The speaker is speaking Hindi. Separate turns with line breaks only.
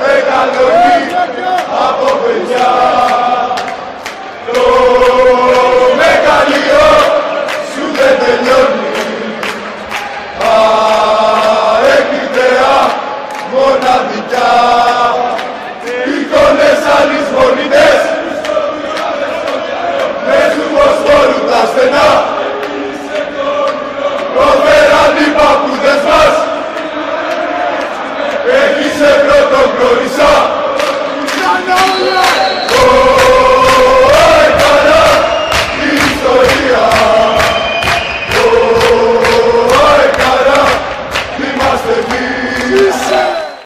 Μεγαλονίκη από παιδιά.